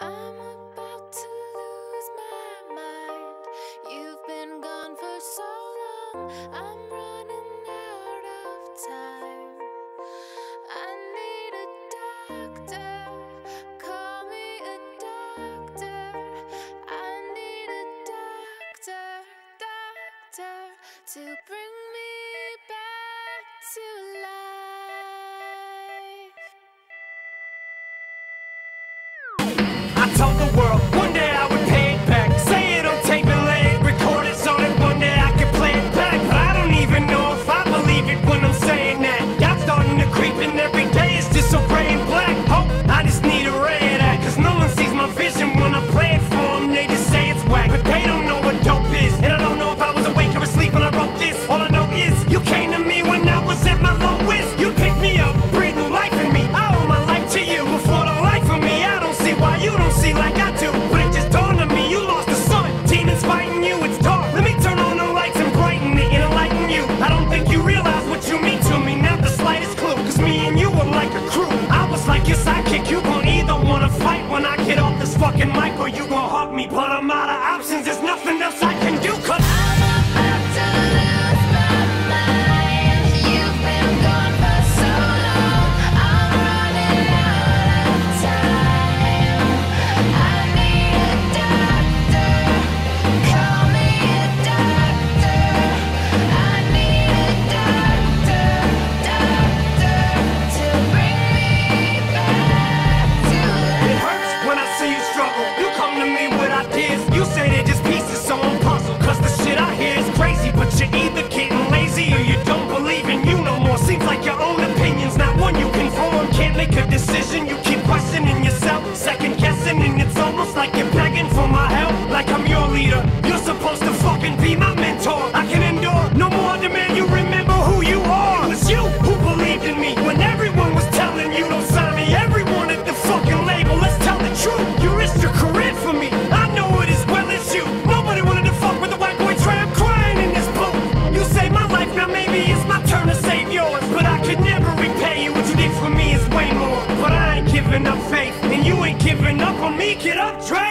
I'm This career for me. I know it as well as you. Nobody wanted to fuck with a white boy tramp crying in this boat. You saved my life, now maybe it's my turn to save yours. But I could never repay you. What you did for me is way more. But I ain't giving up faith, and you ain't giving up on me. Get up, try.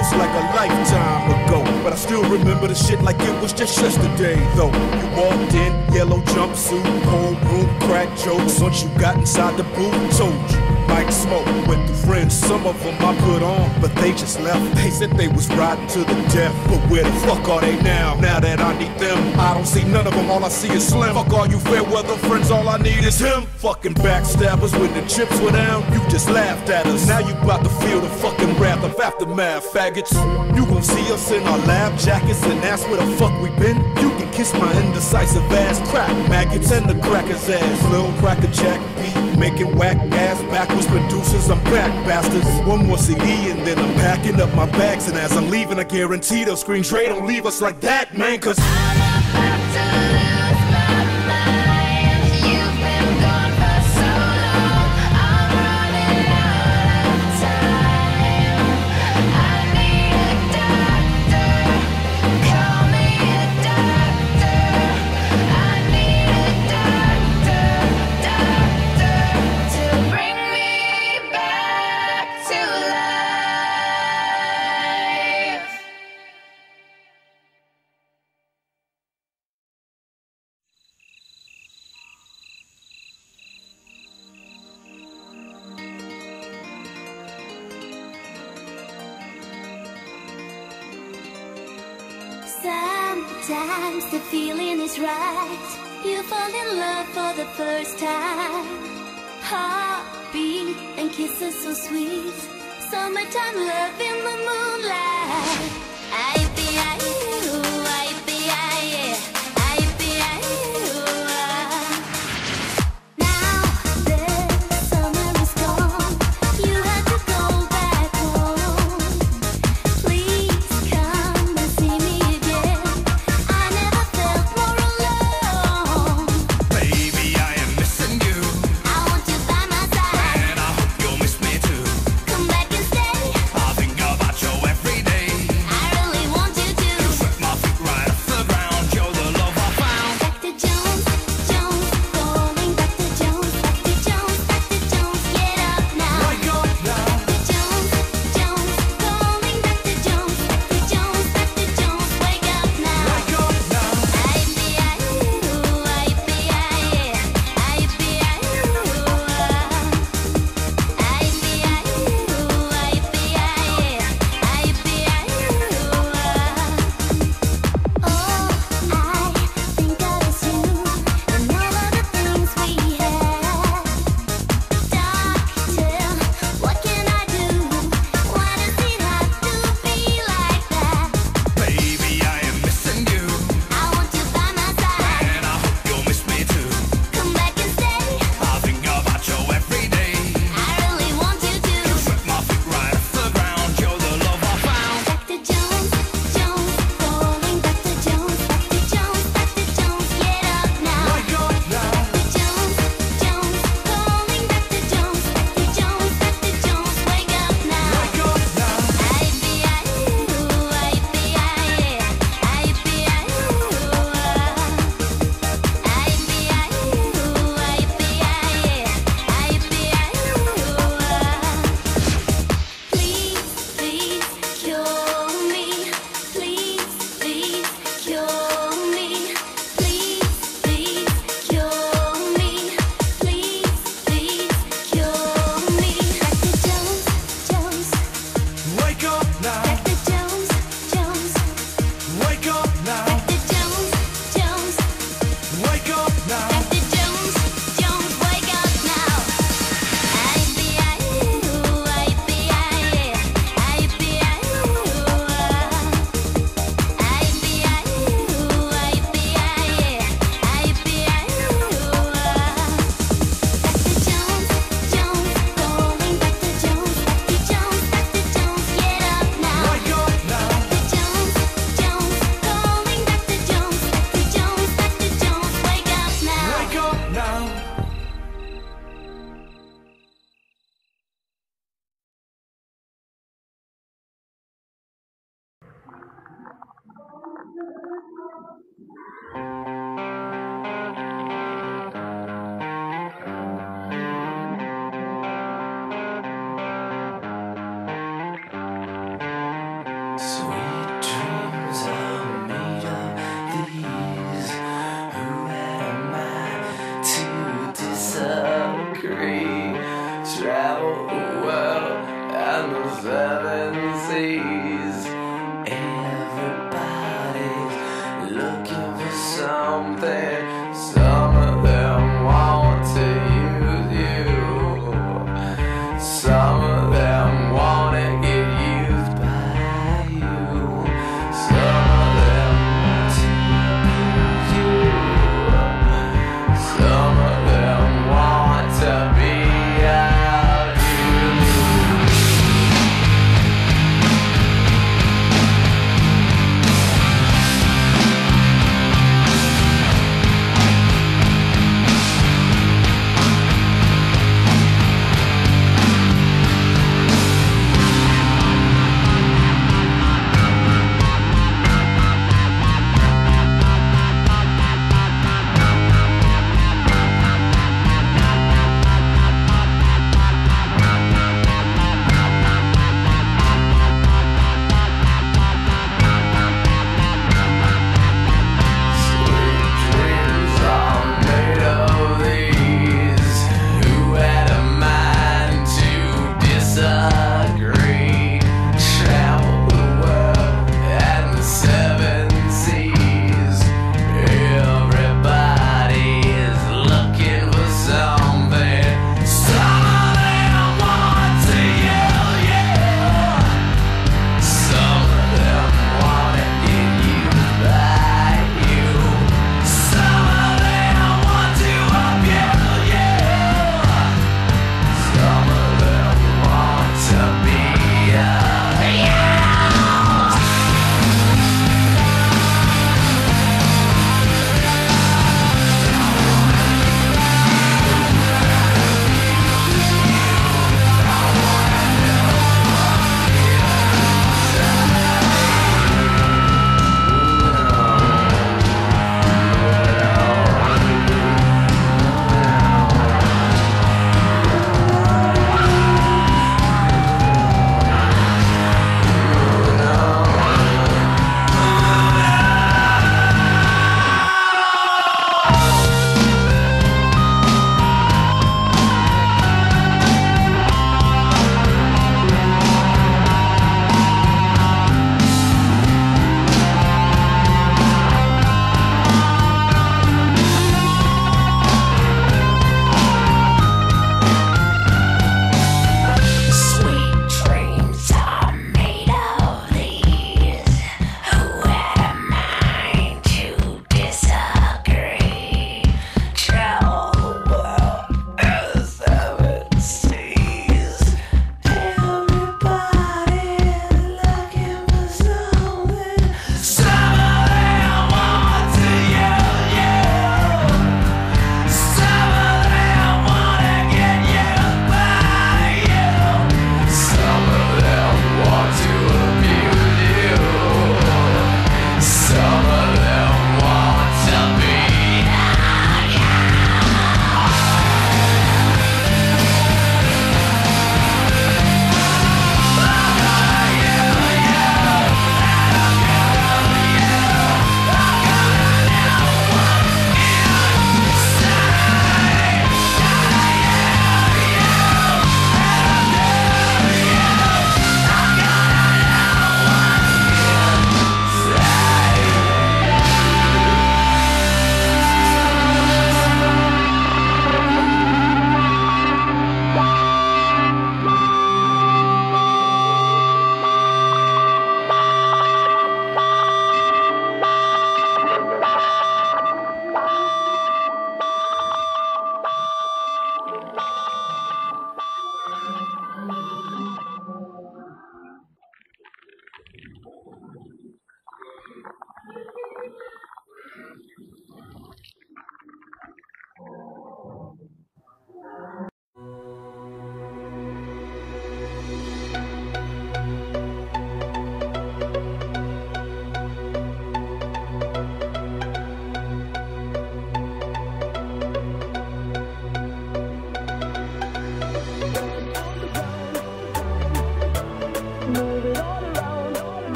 feels like a lifetime ago. But I still remember the shit like it was just yesterday, though. You walked in, yellow jumpsuit, homeroom, crack jokes. Once you got inside the booth, told you, Mike Smoke with friends, some of them I put on, but they just left. They said they was riding to the death, but where the fuck are they now? Now that I need them, I don't see none of them, all I see is slim. Fuck all you fair weather friends, all I need is him. Fucking backstabbers when the chips were down, you just laughed at us. Now you about to feel the fucking wrath of aftermath, faggots. You gon' see us in our lab jackets and ask where the fuck we been. You can Kiss my indecisive ass, crack maggots and the cracker's ass. Little cracker jack beat, making whack ass backwards producers. I'm back, bastards. One more CD and then I'm packing up my bags. And as I'm leaving, I guarantee they'll screen trade. Don't leave us like that, man, cause. the feeling is right. You fall in love for the first time. Heartbeat and kisses so sweet. Summertime love in the moonlight. I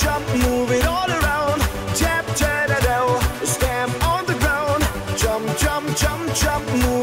jump, move it all around. Tap, tap, tap, stamp on the ground. Jump, jump, jump, jump.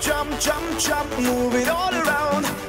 jump, jump, jump, move it all around.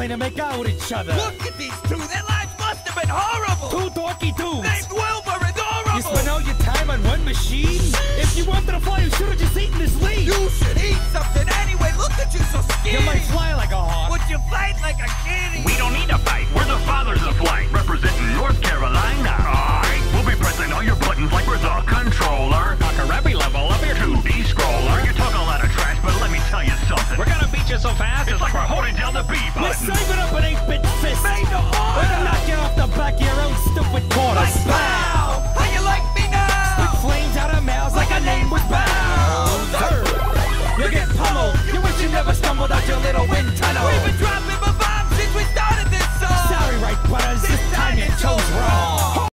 playing to make out with each other. Look at these two. Their lives must have been horrible. Two dorky dudes. Named Wilbur and Horrible. You spend all your time on one machine? If you wanted to fly, you should have just eaten this leaf. You should eat something anyway. Look at you so skinny. You might fly like a hawk. Would you fight like a kitty? We don't need a fight. We're the fathers of flight. Representing North Carolina. All right. We'll be pressing all your buttons like we're the country. the B button. Let's save up an 8-bit fist. Made the order. Or knock it off the back of your own stupid quarters. Like